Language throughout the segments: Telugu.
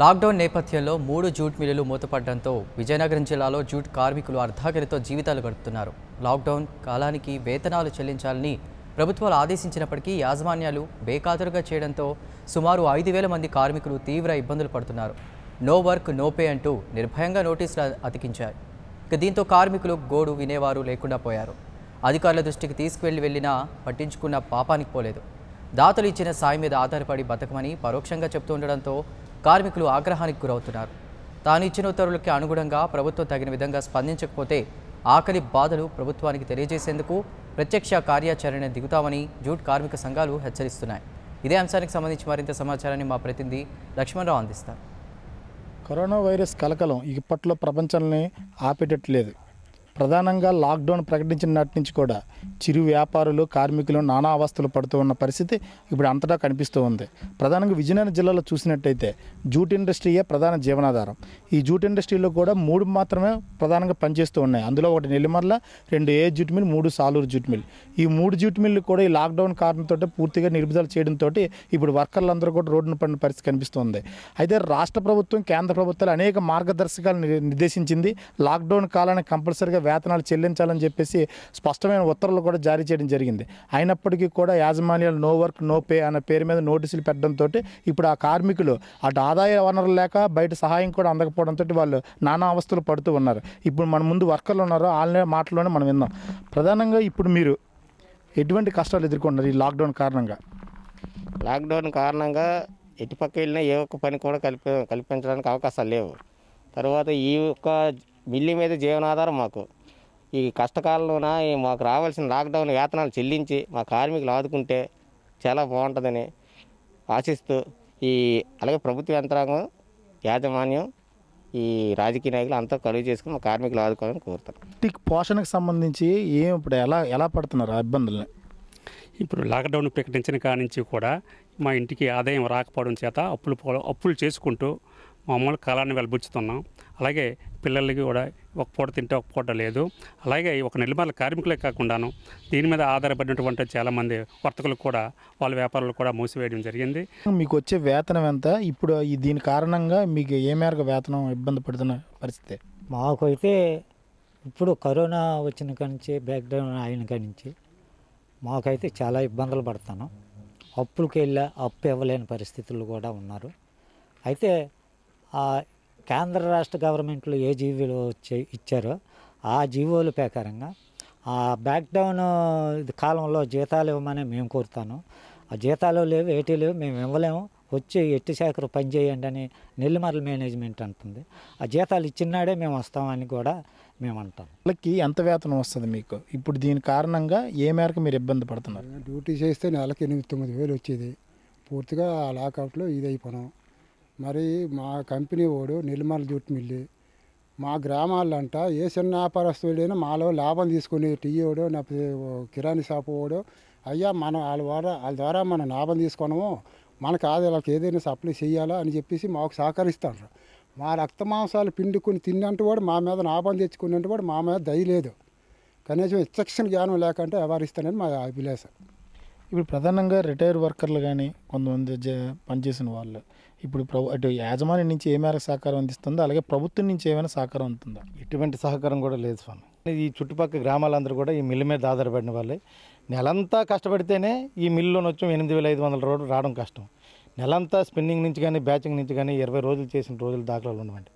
లాక్డౌన్ నేపథ్యంలో మూడు జూట్ మిల్లులు మూతపడడంతో విజయనగరం జిల్లాలో జూట్ కార్మికులు అర్ధాకరితో జీవితాలు గడుపుతున్నారు. లాక్డౌన్ కాలానికి వేతనాలు చెల్లించాలని ప్రభుత్వాలు ఆదేశించినప్పటికీ యాజమాన్యాలు బేఖాతరుగా చేయడంతో సుమారు ఐదు వేల మంది కార్మికులు తీవ్ర ఇబ్బందులు పడుతున్నారు. నో వర్క్ నో పే అంటూ నిర్భయంగా నోటీసులు అతికించారు ఇక దీంతో కార్మికులు గోడు వినేవారు లేకుండా పోయారు. అధికారుల దృష్టికి తీసుకువెళ్ళి వెళ్ళినా పట్టించుకున్న పాపానికి పోలేదు. దాతలు ఇచ్చిన సాయం మీద ఆధారపడి బతకమని పరోక్షంగా చెప్తూ ఉండడంతో కార్మికులు ఆగ్రహానికి గురవుతున్నారు. తాను ఇచ్చిన ఉత్తర్వులకి అనుగుణంగా ప్రభుత్వం తగిన విధంగా స్పందించకపోతే ఆకలి బాధలు ప్రభుత్వానికి తెలియజేసేందుకు ప్రత్యక్ష కార్యాచరణ దిగుతామని జూట్ కార్మిక సంఘాలు హెచ్చరిస్తున్నాయి. ఇదే అంశానికి సంబంధించి మరింత సమాచారాన్ని మా ప్రతినిధి లక్ష్మణరావు అందిస్తారు. కరోనా వైరస్ కలకలం ఇప్పట్లో ప్రపంచాన్ని ఆపేటట్లేదు. ప్రధానంగా లాక్డౌన్ ప్రకటించిన నాటి నుంచి కూడా చిరు వ్యాపారులు కార్మికులు నానా అవస్థలు పడుతూ ఉన్న పరిస్థితి ఇప్పుడు అంతటా కనిపిస్తూ ఉంది. ప్రధానంగా విజయనగరం జిల్లాలో చూసినట్టయితే జూట్ ఇండస్ట్రీయే ప్రధాన జీవనాధారం. ఈ జూట్ ఇండస్ట్రీలో కూడా మూడు మాత్రమే ప్రధానంగా పనిచేస్తూ ఉన్నాయి. అందులో ఒకటి నెల్లిమర్ల రెండు ఏ జూట్ మిల్ మూడు సాలూరు జూట్ మిల్. ఈ మూడు జూట్ మిల్లు కూడా ఈ లాక్డౌన్ కారణంతో పూర్తిగా నిలుపుదల చేయడంతో ఇప్పుడు వర్కర్లందరూ కూడా రోడ్డున పడిన పరిస్థితి కనిపిస్తుంది. అయితే రాష్ట్ర ప్రభుత్వం కేంద్ర ప్రభుత్వాలు అనేక మార్గదర్శకాలు నిర్దేశించింది. లాక్డౌన్ కాలాన్ని కంపల్సరీగా వేతనాలు చెల్లించాలని చెప్పేసి స్పష్టమైన ఉత్తర్వులు కూడా జారీ చేయడం జరిగింది. అయినప్పటికీ కూడా యాజమాన్యాలు నో వర్క్ నో పే అనే పేరు మీద నోటీసులు పెట్టడంతో ఇప్పుడు ఆ కార్మికులు అటు ఆదాయ వనరులు లేక బయట సహాయం కూడా అందకపోవడంతో వాళ్ళు నానా అవస్థలు పడుతూ ఉన్నారు. ఇప్పుడు మన ముందు వర్కర్లు ఉన్నారో వాళ్ళ మాటలోనే మనం విన్నాం ప్రధానంగా ఇప్పుడు మీరు ఎటువంటి కష్టాలు ఎదుర్కొన్నారు ఈ లాక్డౌన్ కారణంగా? లాక్డౌన్ కారణంగా ఎటుపక్క వెళ్ళినా ఏ ఒక్క పని కూడా కల్పి కల్పించడానికి అవకాశాలు లేవు. తర్వాత ఈ యొక్క మిల్లి మీద జీవనాధారం మాకు. ఈ కష్టకాలంలోన ఈ మాకు రావాల్సిన లాక్డౌన్ వేతనాలు చెల్లించి మా కార్మికులు ఆదుకుంటే చాలా బాగుంటుందని ఆశిస్తూ ఈ అలాగే ప్రభుత్వ యంత్రాంగం యాజమాన్యం ఈ రాజకీయ నాయకులు అంతా కలుగు చేసుకుని మా కార్మికులు ఆదుకోవాలని కోరుతాను ఇంటికి పోషణకు సంబంధించి ఏం ఇప్పుడు ఎలా ఎలా పడుతున్నారు ఆ ఇబ్బందుల్ని? ఇప్పుడు లాక్డౌన్ ప్రకటించిన కాడి నుంచి కూడా మా ఇంటికి ఆదాయం రాకపోవడం చేత అప్పులు పో- అప్పులు చేసుకుంటూ మామూలు కాలాన్ని వెలబుచ్చుతున్నాం. అలాగే పిల్లలకి కూడా ఒక పూట తింటే ఒక పూట లేదు. అలాగే ఒక నెలమాల కార్మికులే కాకుండాను దీని మీద ఆధారపడినటువంటి చాలామంది వర్తకులు కూడా వాళ్ళ వ్యాపారాలు కూడా మూసివేయడం జరిగింది. మీకు వచ్చే వేతనం ఎంత? ఇప్పుడు ఈ దీని కారణంగా మీకు ఏ మేరకు వేతనం ఇబ్బంది పడుతున్న పరిస్థితి? మాకైతే ఇప్పుడు కరోనా వచ్చిన కాడి నుంచి బ్యాక్డౌన్ అయిన కాడి నుంచి మాకైతే చాలా ఇబ్బందులు పడతాను. అప్పులకి వెళ్ళా అప్పు ఇవ్వలేని పరిస్థితులు కూడా ఉన్నారు. అయితే ఆ కేంద్ర రాష్ట్ర గవర్నమెంట్లు ఏ జీవోలు వచ్చే ఇచ్చారో ఆ జీవోల ప్రకారంగా ఆ బ్యాక్డౌన్ కాలంలో జీతాలు ఇవ్వమని మేము కోరుతాను. ఆ జీతాలు లేవు ఏటీ లేవు మేము ఇవ్వలేము. వచ్చి ఎట్టి శాఖలు పని చేయండి అని నెల్లిమర్ల మేనేజ్మెంట్ అంటుంది. ఆ జీతాలు ఇచ్చినాడే మేము వస్తామని కూడా మేము అంటాం. వాళ్ళకి ఎంత వేతనం వస్తుంది మీకు? ఇప్పుడు దీని కారణంగా ఏ మేరకు మీరు ఇబ్బంది పడుతున్నారు? డ్యూటీ చేస్తే నెలకి ఎనిమిది తొమ్మిది వేలు వచ్చేది. పూర్తిగా ఆ లాకౌట్లో ఇది అయిపోయినాం మరి మా కంపెనీ వాడు నిర్మల్ జూట్ మిల్లి. మా గ్రామాలంట ఏ చిన్న వ్యాపారస్తుడైనా మాలో లాభం తీసుకుని టీ వాడు కిరాణి షాపు వాడు అయ్యా మనం వాళ్ళ ద్వారా వాళ్ళ ద్వారా మనం లాభం తీసుకున్నాము మనకు కాదు వాళ్ళకి ఏదైనా సప్లై చేయాలా అని చెప్పేసి మాకు సహకరిస్తాడు మా రక్త మాంసాలు పిండుకుని తిన్నంటూ వాడు మా మీద లాభం తెచ్చుకున్నట్టు వాడు మా మీద దయ లేదు. కనీసం విచక్షణ జ్ఞానం లేకుంటే వ్యవహరిస్తానని మా అభిలాషం. ఇప్పుడు ప్రధానంగా రిటైర్ వర్కర్లు కానీ కొంతమంది జ పనిచేసిన వాళ్ళు ఇప్పుడు ప్రభు అటు యాజమాన్యం నుంచి ఏ మేరకు సహకారం అందిస్తుందో అలాగే ప్రభుత్వం నుంచి ఏమైనా సహకారం అందుతుందా? ఎటువంటి సహకారం కూడా లేదు స్వామి. ఈ చుట్టుపక్కల గ్రామాలందరూ కూడా ఈ మిల్లు మీద ఆధారపడిన వాళ్ళే. నెలంతా కష్టపడితేనే ఈ మిల్లులోని వచ్చి ఎనిమిది వేల ఐదు వందల రోజులు రావడం కష్టం. నెలంతా స్పిన్నింగ్ నుంచి కానీ బ్యాచింగ్ నుంచి కానీ ఇరవై రోజులు చేసిన రోజులు దాఖలాలు ఉండవండి.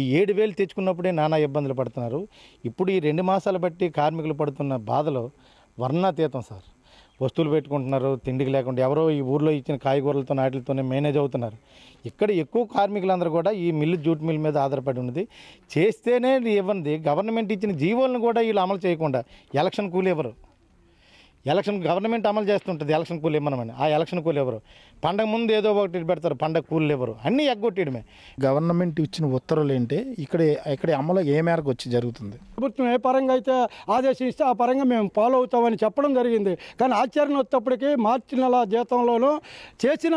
ఈ ఏడు వేలు తెచ్చుకున్నప్పుడే నానా ఇబ్బందులు పడుతున్నారు. ఇప్పుడు ఈ రెండు మాసాలు బట్టి కార్మికులు పడుతున్న బాధలో వర్ణాతీతం సార్. వస్తువులు పెట్టుకుంటున్నారు తిండికి లేకుండా ఎవరో ఈ ఊర్లో ఇచ్చిన కాయగూరలతో వాటితోనే మేనేజ్ అవుతున్నారు. ఇక్కడ ఎక్కువ కార్మికులందరూ కూడా ఈ మిల్లు జూట్ మిల్ మీద ఆధారపడి ఉన్నది. చేస్తేనే ఇవ్వండి గవర్నమెంట్ ఇచ్చిన జీవోలను కూడా వీళ్ళు అమలు చేయకుండా ఎలక్షన్ కూలి ఎవరు? ఎలక్షన్ గవర్నమెంట్ అమలు చేస్తుంటుంది ఎలక్షన్ కూలి ఇవ్వమని ఆ ఎలక్షన్ కూలి ఎవరు? పండగ ముందు ఏదో ఒకటి పెడతారు పండగ కూలీలు ఎవరు? అన్నీ ఎగ్గొట్టేయడమే. గవర్నమెంట్ ఇచ్చిన ఉత్తర్వులు ఏంటి? ఇక్కడ ఇక్కడ అమలు ఏ మేరకు వచ్చి జరుగుతుంది? ప్రభుత్వం ఏ పరంగా అయితే ఆదేశిస్తే ఆ పరంగా మేము ఫాలో అవుతామని చెప్పడం జరిగింది. కానీ ఆచరణ వచ్చేటప్పటికి మార్చి నెల జీతంలోనూ చేసిన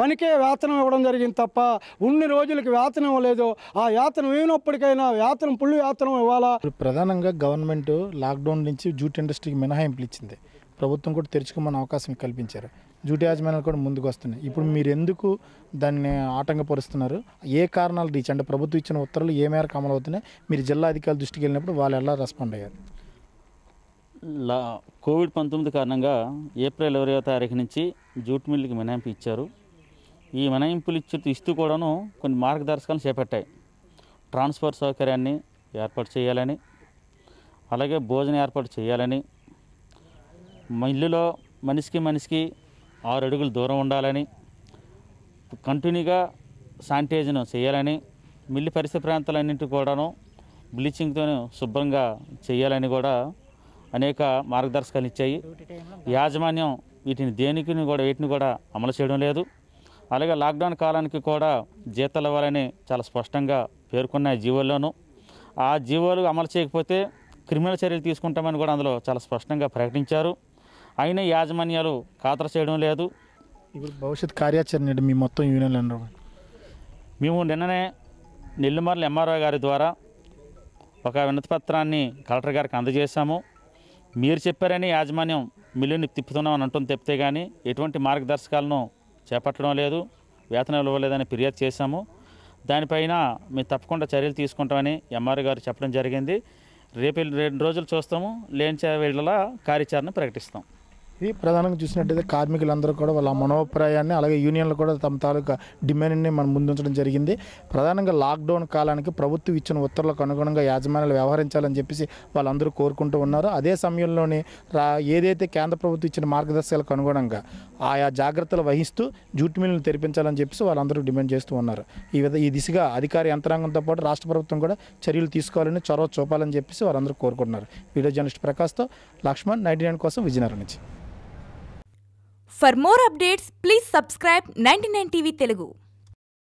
పనికే వేతనం ఇవ్వడం జరిగింది తప్ప ఉన్ని రోజులకి వేతనం ఇవ్వలేదు. ఆ వేతనం ఇవ్వనప్పటికైనా వేతనం పుల్లు వేతనం ఇవ్వాలా? ప్రధానంగా గవర్నమెంట్ లాక్డౌన్ నుంచి జూట్ ఇండస్ట్రీకి మినహాయింపులు ఇచ్చింది. ప్రభుత్వం కూడా తెరుచుకోమని అవకాశం కల్పించారు. జూటి యాజమాన్యాలు కూడా ముందుకు వస్తున్నాయి. ఇప్పుడు మీరు ఎందుకు దాన్ని ఆటంకపరుస్తున్నారు ఏ కారణాలు రీచ్? అంటే ప్రభుత్వం ఇచ్చిన ఉత్తర్వులు ఏ మేరకు అమలు అవుతున్నాయి? మీరు జిల్లా అధికారుల దృష్టికి వెళ్ళినప్పుడు వాళ్ళు ఎలా రెస్పాండ్ అయ్యారు? లా కోవిడ్ పంతొమ్మిది కారణంగా ఏప్రిల్ ఇరవయో తారీఖు నుంచి జూట్ మిల్లుకి మినహాయింపు ఇచ్చారు. ఈ మినహాయింపులు ఇచ్చి ఇస్తూ కూడాను కొన్ని మార్గదర్శకాలను చేపట్టాయి. ట్రాన్స్ఫర్ సౌకర్యాన్ని ఏర్పాటు చేయాలని అలాగే భోజనం ఏర్పాటు చేయాలని మిల్లులో మనిషికి మనిషికి ఆరు అడుగులు దూరం ఉండాలని కంటిన్యూగా శానిటైజన్ చేయాలని మిల్లు పరిసర ప్రాంతాలన్నింటి కూడాను బ్లీచింగ్తో శుభ్రంగా చేయాలని కూడా అనేక మార్గదర్శకాలు ఇచ్చాయి. యాజమాన్యం వీటిని దేనికి కూడా వీటిని కూడా అమలు చేయడం లేదు. అలాగే లాక్డౌన్ కాలానికి కూడా జీతాలు ఇవ్వాలని చాలా స్పష్టంగా పేర్కొన్నాయి జీవోల్లోనూ. ఆ జీవోలు అమలు చేయకపోతే క్రిమినల్ చర్యలు తీసుకుంటామని కూడా అందులో చాలా స్పష్టంగా ప్రకటించారు. అయినా యాజమాన్యాలు ఖాతరు చేయడం లేదు. ఇప్పుడు భవిష్యత్ కార్యాచరణ మీ మొత్తం యూనియన్లు మేము నిన్ననే నెల్లిమర్ల ఎంఆర్ఓ గారి ద్వారా ఒక వినతి పత్రాన్ని కలెక్టర్ గారికి అందజేశాము. మీరు చెప్పారని యాజమాన్యం మిల్లుని తిప్పుతున్నామని అంటుంది తప్పితే కానీ ఎటువంటి మార్గదర్శకాలను చేపట్టడం లేదు వేతనాలు ఇవ్వలేదని ఫిర్యాదు చేశాము. దానిపైన మేము తప్పకుండా చర్యలు తీసుకుంటామని ఎంఆర్ఓ గారు చెప్పడం జరిగింది. రేపు రెండు రోజులు చూస్తాము. లేని వేళ కార్యాచరణ ప్రకటిస్తాం. ఇది ప్రధానంగా చూసినట్టయితే కార్మికులందరూ కూడా వాళ్ళ మనోభిప్రాయాన్ని అలాగే యూనియన్లు కూడా తమ తాలూకా డిమాండ్ని మనం ముందుంచడం జరిగింది. ప్రధానంగా లాక్డౌన్ కాలానికి ప్రభుత్వం ఇచ్చిన ఉత్తర్వులకు అనుగుణంగా యాజమాన్యాలు వ్యవహరించాలని చెప్పేసి వాళ్ళందరూ కోరుకుంటూ ఉన్నారు. అదే సమయంలోనే రా ఏదైతే కేంద్ర ప్రభుత్వం ఇచ్చిన మార్గదర్శకాలకు అనుగుణంగా ఆయా జాగ్రత్తలు వహిస్తూ జూట్ మిల్లులు తెరిపించాలని చెప్పేసి వాళ్ళందరూ డిమాండ్ చేస్తూ ఉన్నారు. ఈ విధ ఈ దిశగా అధికార యంత్రాంగంతో పాటు రాష్ట్ర ప్రభుత్వం కూడా చర్యలు తీసుకోవాలని చొరవ చూపాలని చెప్పేసి వారందరూ కోరుకుంటున్నారు. వీడియో జర్నలిస్ట్ ప్రకాష్తో లక్ష్మణ్ నైన్టీ నైన్ కోసం విజయనగరం నుంచి. For more updates, please subscribe 99TV Telugu.